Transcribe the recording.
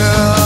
girl.